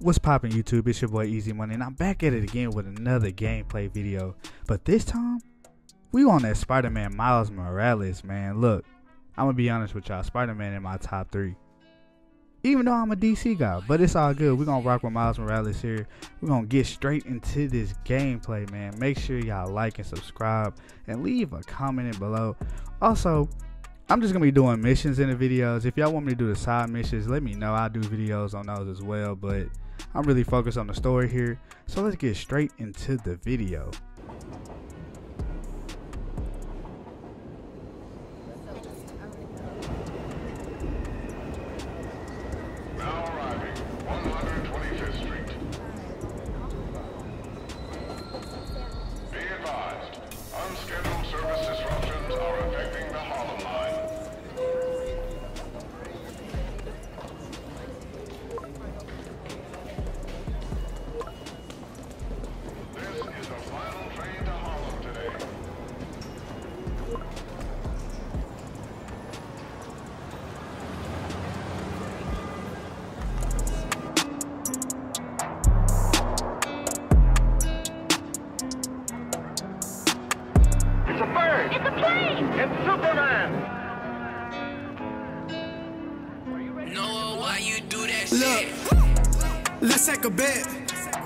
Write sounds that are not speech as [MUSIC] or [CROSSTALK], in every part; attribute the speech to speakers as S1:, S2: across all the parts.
S1: What's poppin' YouTube? It's your boy Eze Money, and I'm back at it again with another gameplay video. But this time, we on that Spider-Man Miles Morales, man. Look, I'm gonna be honest with y'all, Spider-Man in my top three. Even though I'm a DC guy, but it's all good. We're gonna rock with Miles Morales here. We're gonna get straight into this gameplay, man. Make sure y'all like and subscribe and leave a comment below. Also, I'm just gonna be doing missions in the videos. If y'all want me to do the side missions, let me know. I'll do videos on those as well. But I'm really focused on the story here. So let's get straight into the video.
S2: You do that
S3: Look,
S2: shit?
S3: let's take a bet.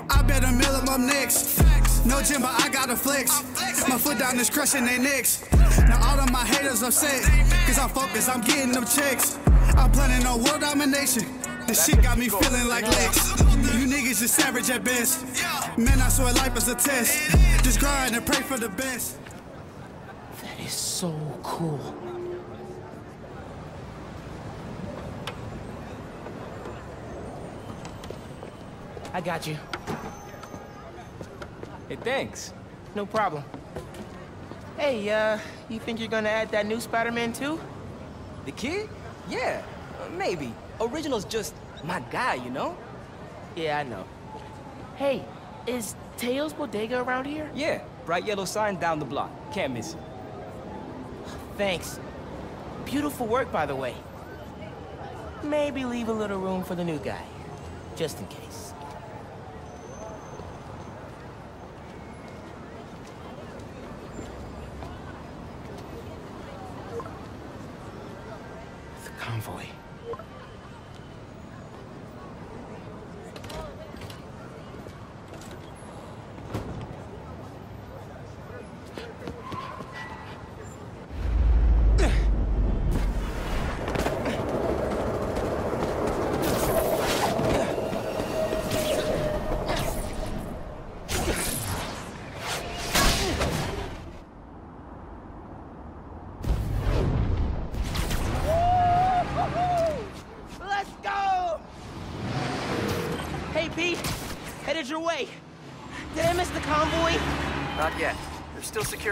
S3: I bet a mill I'm next. No gym, but I got a flex. My foot down is crushing their necks. Now all of my haters upset. Cause I'm focused, I'm getting them checks. I'm planning on world domination. This shit got me feeling like Lex. You niggas just savage at best. Man, I swear life is a test. Just grind and pray for the best.
S2: That is so cool. I got you.
S4: Hey, thanks.
S2: No problem. Hey, uh, you think you're gonna add that new Spider-Man too?
S4: The kid? Yeah, uh, maybe. Original's just my guy, you know?
S2: Yeah, I know. Hey, is Teo's Bodega around here?
S4: Yeah, bright yellow sign down the block. Can't miss it.
S2: Thanks. Beautiful work, by the way. Maybe leave a little room for the new guy, just in case.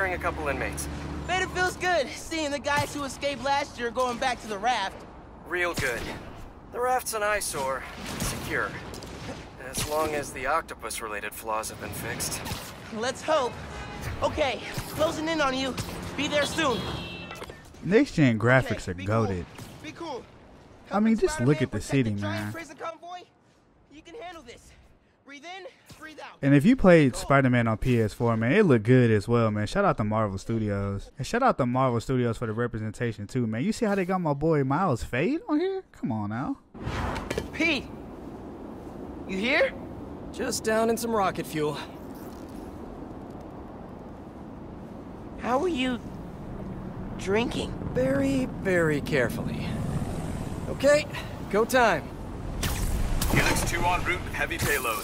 S5: Still a couple inmates.
S2: Bet it feels good seeing the guys who escaped last year going back to the raft.
S5: Real good. The raft's an eyesore. Secure. As long as the octopus-related flaws have been fixed.
S2: Let's hope. Okay, closing in on you. Be there soon.
S1: Next gen graphics
S2: Okay,
S1: are goaded.
S2: Cool. Be cool.
S1: I mean, just look at the city, man.
S2: You can handle this. Breathe in, breathe out.
S1: And if you played Spider-Man on PS4, man, it looked good as well, man. Shout out to Marvel Studios. And shout out to Marvel Studios for the representation too, man. You see how they got my boy Miles Fade on here? Come on now.
S2: Pete! You here?
S5: Just down in some rocket fuel.
S2: How are you drinking?
S5: Very, very carefully. Okay, go time.
S6: Helix 2 en route with heavy payload.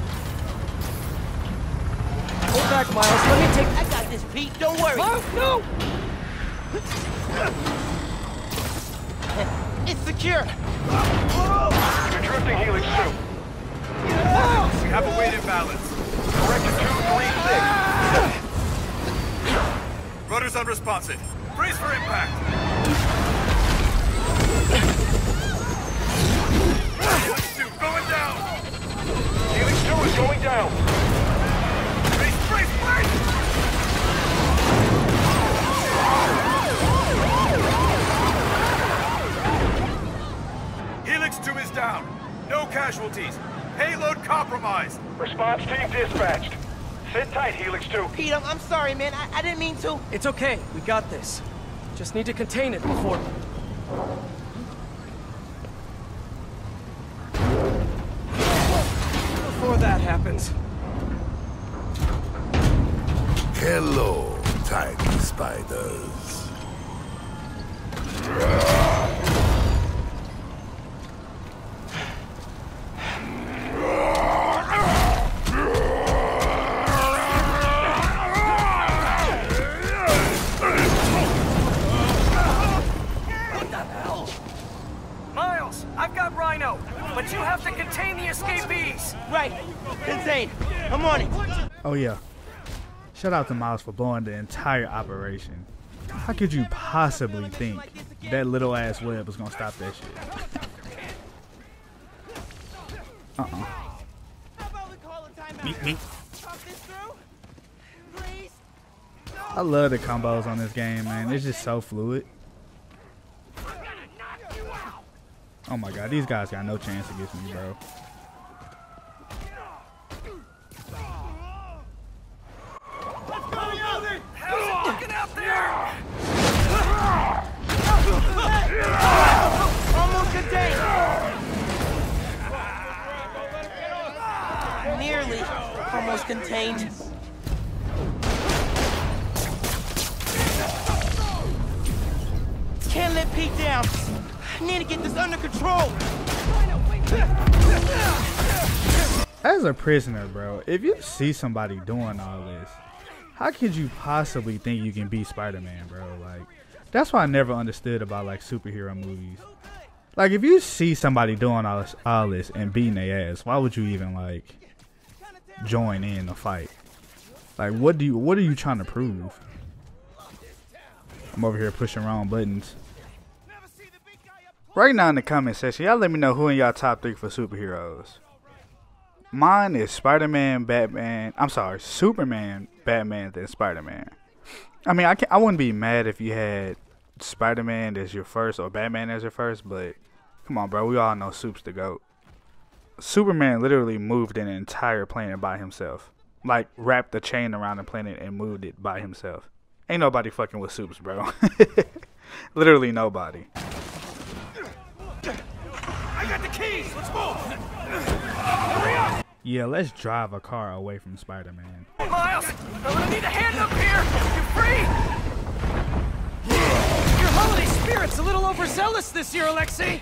S5: Hold back, Miles. Let me take.
S2: I got this, Pete. Don't worry.
S5: Oh, no! [LAUGHS]
S2: It's secure.
S7: You're drifting, Helix 2.
S6: your balance.
S7: Corrector 236.
S6: Rudder's unresponsive. Brace for impact. Casualties. Payload compromised.
S7: Response team dispatched. Sit tight, Helix 2.
S2: Pete, I'm, I'm sorry, man. I, I didn't mean to.
S5: It's okay. We got this. Just need to contain it before... Before that happens.
S8: Hello, tiny spiders.
S1: Shout out to Miles for blowing the entire operation. How could you possibly think that little ass web was gonna stop that shit?
S2: How about we call a timeout?
S1: Meet me.
S2: Talk this through? Please?
S1: I love the combos on this game, man. It's just so fluid. Oh my god, these guys got no chance against me, bro.
S5: How's it looking out there?
S2: Almost contained. Nearly. Almost contained. Can't let Pete down. I need to get this under control.
S1: As a prisoner, bro, if you see somebody doing all this, how could you possibly think you can beat Spider-Man, bro? Like, that's why I never understood about like superhero movies. Like, if you see somebody doing all this, all this and beating their ass, why would you even like join in the fight? Like, what do you, what are you trying to prove? I'm over here pushing wrong buttons. Right now in the comment section, y'all let me know who in y'all top three for superheroes. Mine is Spider Man, Batman. I'm sorry, Superman, Batman, then Spider Man. I mean, I can I wouldn't be mad if you had Spider Man as your first or Batman as your first, but come on, bro. We all know Soup's the goat. Superman literally moved an entire planet by himself. Like wrapped a chain around the planet and moved it by himself. Ain't nobody fucking with Soups, bro. [LAUGHS] literally nobody.
S5: I got the keys. Let's move.
S1: Yeah, let's drive a car away from Spider Man.
S5: Miles, I'm gonna need a hand up here. You free? Your holiday spirit's a little overzealous this year, Alexei.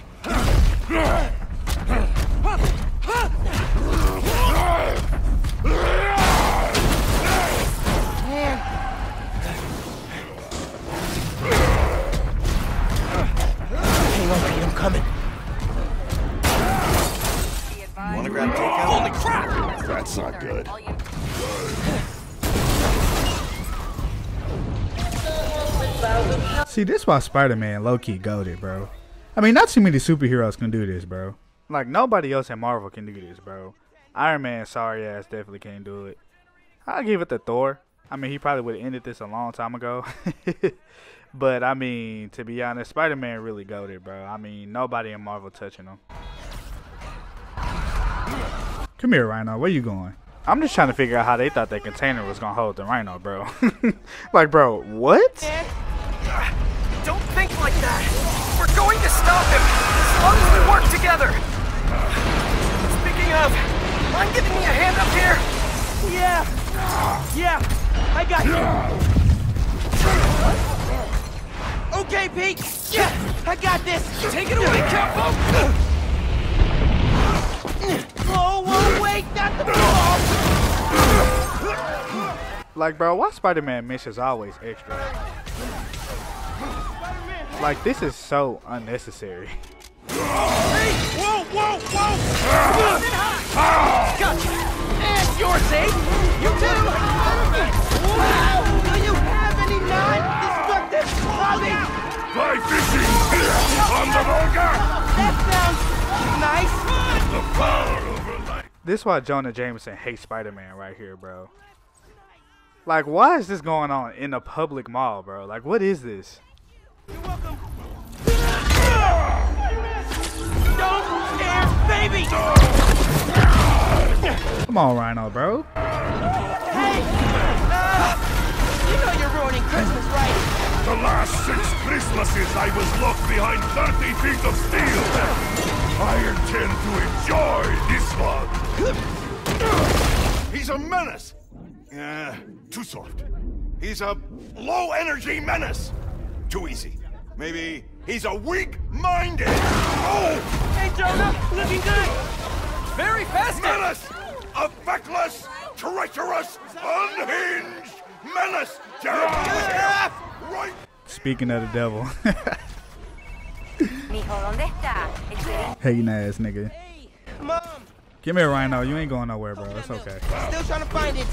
S2: Hang on, Pete. I'm coming.
S6: Wanna grab takeout?
S5: Holy crap!
S8: That's not good.
S1: See, this why Spider Man low key goaded, bro. I mean, not too many superheroes can do this, bro. Like nobody else in Marvel can do this, bro. Iron Man, sorry ass, definitely can't do it. I'll give it to Thor. I mean, he probably would have ended this a long time ago. [LAUGHS] but I mean, to be honest, Spider Man really goaded, bro. I mean, nobody in Marvel touching him. Come here, Rhino. Where you going? I'm just trying to figure out how they thought that container was gonna hold the Rhino, bro. [LAUGHS] like, bro, what?
S5: Don't think like that. We're going to stop him as long as we work together. Speaking of, mind giving me a hand up here?
S2: Yeah. Yeah. I got you. Okay, Pete. Yeah. I got this.
S5: Take it away, Capo.
S2: Oh, whoa, wait. Not the ball.
S1: Like, bro, why Spider-Man missions always extra? Like, this is so unnecessary.
S5: Whoa, whoa, whoa! Gotcha. And
S2: Dave. You too. Wow. Do you have any non-destructive clothing?
S8: Fly fishing on the Volga.
S2: That sounds nice.
S8: The power.
S1: This why Jonah Jameson hates Spider-Man right here, bro. Like, why is this going on in a public mall, bro? Like, what is this?
S2: Don't baby.
S1: Come on, Rhino, bro.
S2: Hey. Uh, you know you're ruining Christmas, right?
S8: The last six Christmases I was locked behind 30 feet of steel. I intend to enjoy this one. He's a menace. Uh, too soft. He's a low energy menace. Too easy. Maybe he's a weak-minded. Oh!
S2: Hey, Jonah, looking good.
S4: Very festive!
S8: Menace! A feckless, treacherous, unhinged menace! Jeremy! Right
S1: Speaking of the devil, [LAUGHS]
S9: Mijo, ¿dónde está? Excelente.
S1: hating ass nigga.
S2: Mom,
S1: Give me a Rhino. You ain't going nowhere, bro. It's okay.
S2: still trying to find it.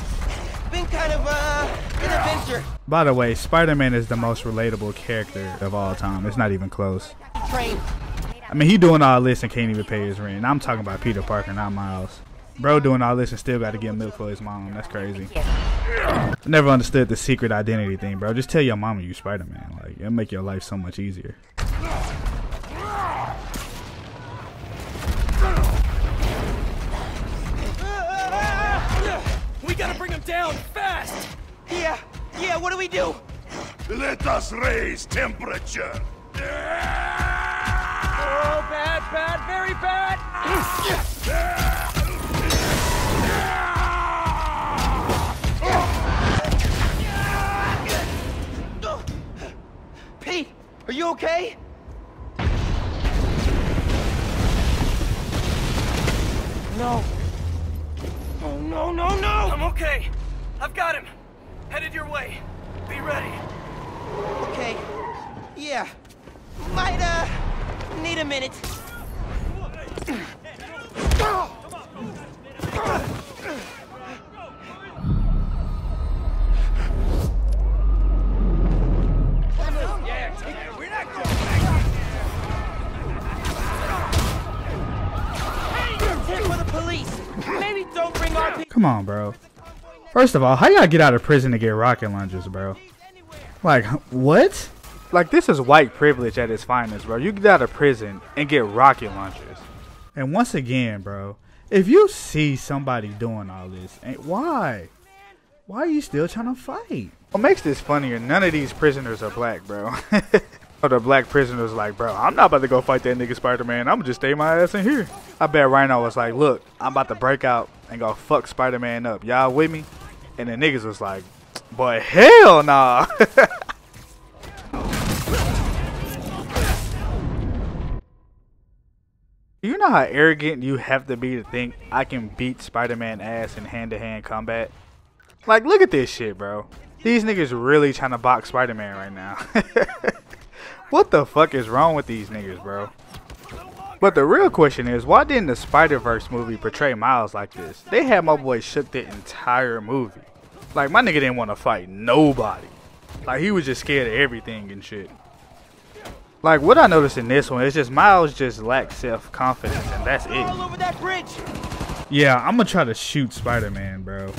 S2: Been kind of uh, an adventure.
S1: By the way, Spider-Man is the most relatable character of all time. It's not even close.
S2: Train.
S1: I mean, he doing all this and can't even pay his rent. I'm talking about Peter Parker, not Miles. Bro doing all this and still got to get milk for his mom. That's crazy. I never understood the secret identity thing, bro. Just tell your mama you Spider-Man. Like, it'll make your life so much easier.
S4: Down fast!
S2: Yeah, yeah, what do we do?
S8: Let us raise temperature.
S4: Oh, bad, bad, very bad!
S2: Pete, are you okay? No. Oh, no, no, no!
S4: I'm okay. I've got him. Headed your way. Be ready.
S2: Okay. Yeah. Might, uh, need a minute. Tip for the police. Maybe don't bring our people.
S1: Come on, bro. First of all, how y'all get out of prison to get rocket launchers, bro? Like, what? Like, this is white privilege at its finest, bro. You get out of prison and get rocket launchers. And once again, bro, if you see somebody doing all this, and why? Why are you still trying to fight? What makes this funnier, none of these prisoners are black, bro. [LAUGHS] Or the black prisoners like, bro, I'm not about to go fight that nigga Spider-Man. I'm gonna just stay my ass in here. I bet Rhino was like, look, I'm about to break out and go fuck Spider-Man up. Y'all with me? And the niggas was like, boy, hell nah. [LAUGHS] you know how arrogant you have to be to think I can beat Spider-Man ass in hand-to-hand combat? Like, look at this shit, bro. These niggas really trying to box Spider-Man right now. [LAUGHS] what the fuck is wrong with these niggas, bro? But the real question is, why didn't the Spider-Verse movie portray Miles like this? They had my boy shook the entire movie. Like, my nigga didn't want to fight nobody. Like, he was just scared of everything and shit. Like, what I noticed in this one is just Miles just lacks self-confidence, and that's it.
S2: That.
S1: Yeah, I'm gonna try to shoot Spider-Man, bro.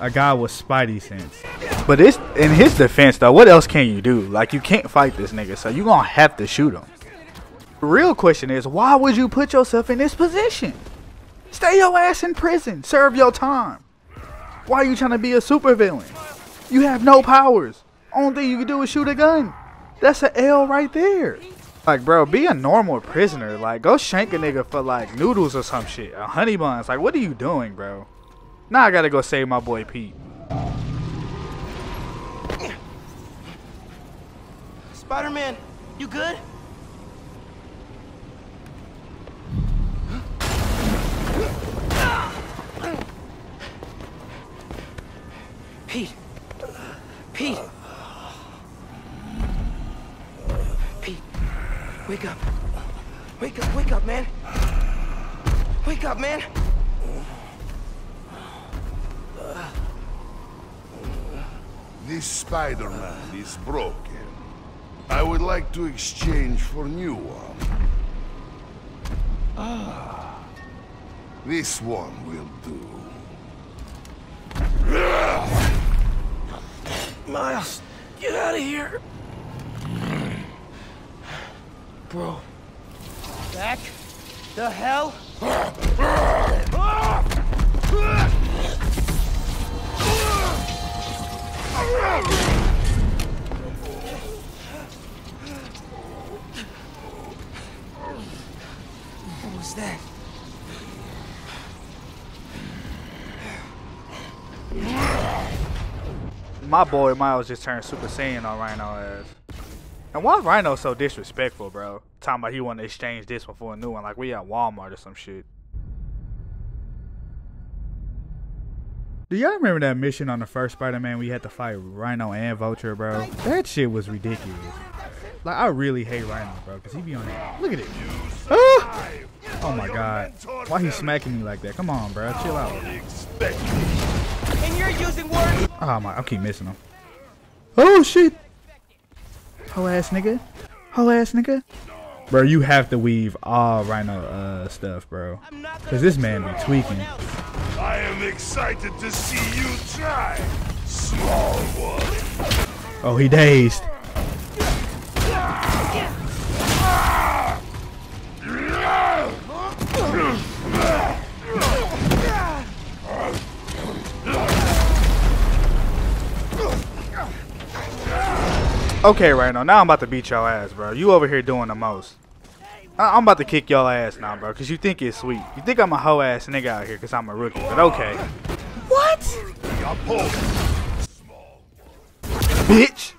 S1: A guy with Spidey sense. But it's in his defense though, what else can you do? Like you can't fight this nigga, so you gonna have to shoot him. The real question is, why would you put yourself in this position? Stay your ass in prison. Serve your time. Why are you trying to be a supervillain? You have no powers. Only thing you can do is shoot a gun. That's an L right there. Like, bro, be a normal prisoner. Like, go shank a nigga for like noodles or some shit. A honey buns. Like, what are you doing, bro? Now I gotta go save my boy Pete.
S2: Spider-Man, you good? Pete! Pete, wake up. Wake up, wake up, man. Wake up, man.
S10: This Spider-Man is broken. I would like to exchange for new one. Ah. This one will do.
S5: Miles, get out of here. Bro.
S2: Back? The hell? What was that?
S1: My boy Miles just turned Super Saiyan on Rhino ass. And why is Rhino so disrespectful, bro? Talking about he want to exchange this one for a new one, like we at Walmart or some shit. Do y'all remember that mission on the first Spider-Man we had to fight Rhino and Vulture, bro? That shit was ridiculous. Like I really hate Rhino, bro, cause he be on it. Look at it. Ah! Oh my god. Why he smacking me like that? Come on, bro. Chill out.
S2: And you're using words?
S1: Oh my, I keep missing him. Oh shit. Ho ass nigga. Ho ass nigga. Bro, you have to weave all Rhino uh stuff, bro. Cause this man be tweaking.
S10: I am excited to see you try, small one.
S1: Oh, he dazed. Okay, Rhino. Now Now I'm about to beat your ass, bro. You over here doing the most. I- I'm about to kick your ass now, bro, because you think it's sweet. You think I'm a hoe ass nigga out here because I'm a rookie, but okay. What? Bitch!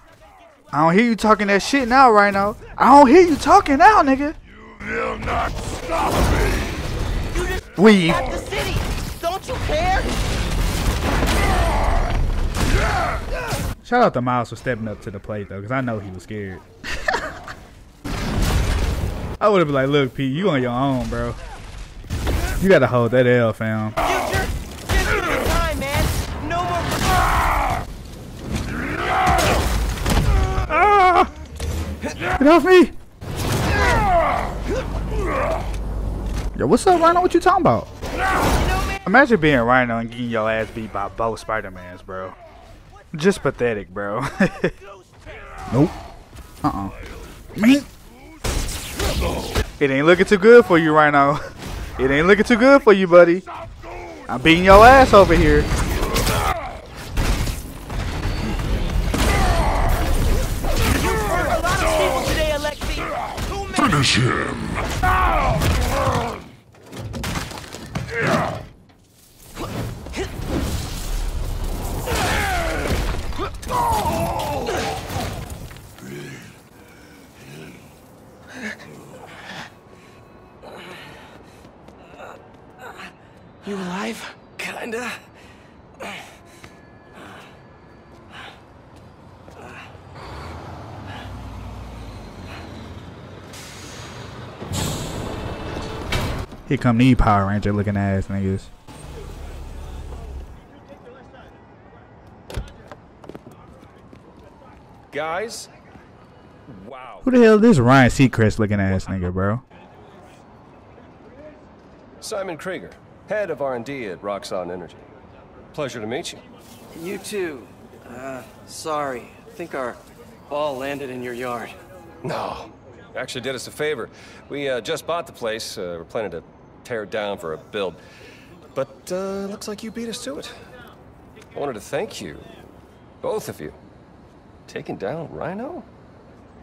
S1: I don't hear you talking that shit now, Rhino. I don't hear you talking now, nigga.
S10: You Will not stop me.
S1: You Weave.
S2: At the city! Don't you care?
S1: Shout out to Miles for stepping up to the plate, though, because I know he was scared. [LAUGHS] I would have been like, look, Pete, you on your own, bro. You got to hold that L, fam.
S2: Future? Just give me time, man. No more.
S1: Ah! Get off me! Yo, what's up, Rhino? What you talking about? Imagine being Rhino and getting your ass beat by both Spider-Mans, bro. Just pathetic, bro. [LAUGHS] nope. Uh-uh. Me? It ain't looking too good for you, right [LAUGHS] now. It ain't looking too good for you, buddy. I'm beating your ass over here.
S10: Finish a
S5: You alive? Kinda.
S1: Here come these Power Ranger looking ass niggas.
S11: Guys? Wow.
S1: Who the hell is this Ryan Seacrest looking ass nigga, bro?
S11: Simon Krieger, head of R&D at Roxxon Energy. Pleasure to meet you.
S5: You too. Uh, sorry. I think our ball landed in your yard.
S11: No. Actually did us a favor. We uh, just bought the place. Uh, we're planning to tear it down for a build. But uh, looks like you beat us to it. I wanted to thank you, both of you. Taking down Rhino?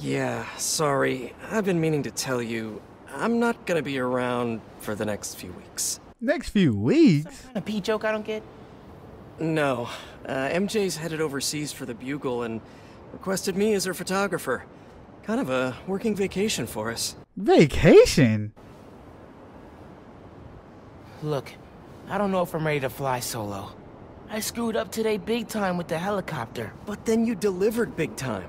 S5: Yeah, sorry. I've been meaning to tell you, I'm not gonna be around for the next few weeks.
S1: Next few weeks?
S2: A P joke I don't get?
S5: No. Uh, MJ's headed overseas for the Bugle and requested me as her photographer. Kind of a working vacation for us.
S1: Vacation?
S2: Look, I don't know if I'm ready to fly solo. I screwed up today big time with the helicopter.
S5: But then you delivered big time.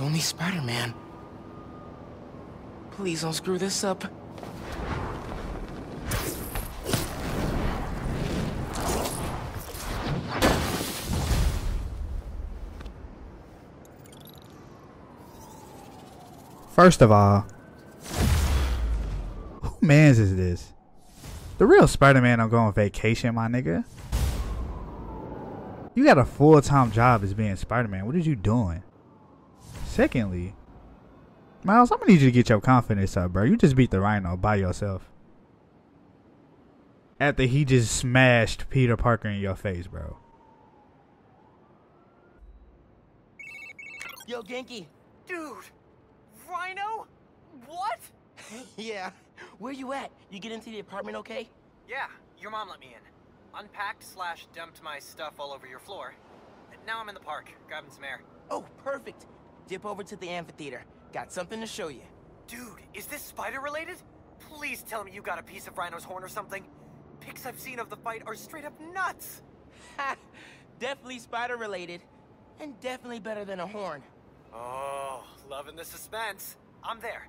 S2: York's only Spider-Man. Please don't screw this up.
S1: First of all, who mans is this? The real Spider-Man don't go on vacation, my nigga. You got a full-time job as being Spider-Man. What are you doing? Secondly, Miles, I'm gonna need you to get your confidence up, bro. You just beat the Rhino by yourself. After he just smashed Peter Parker in your face, bro.
S2: Yo, Ganke.
S4: Dude! Rhino? What? [LAUGHS]
S2: yeah. Where you at? You get into the apartment okay?
S4: Yeah, your mom let me in. Unpacked slash dumped my stuff all over your floor. Now I'm in the park, grabbing some air.
S2: Oh, perfect. Dip over to the amphitheater. Got something to show you.
S4: Dude, is this spider related? Please tell me you got a piece of Rhino's horn or something. Pics I've seen of the fight are straight up nuts.
S2: Ha! definitely spider related. And definitely better than a horn.
S4: Oh, loving the suspense. I'm there.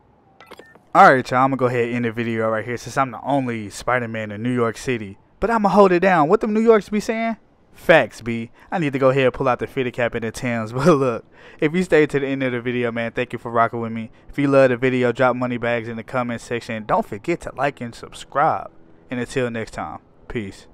S1: Alright, y'all, I'm gonna go ahead and end the video right here since I'm the only Spider Man in New York City. But I'm gonna hold it down. What the New Yorks be saying? Facts, B. I need to go ahead and pull out the fitted cap and the Tims. [LAUGHS] But look, if you stayed to the end of the video, man, thank you for rocking with me. If you love the video, drop money bags in the comment section. Don't forget to like and subscribe. And until next time, peace.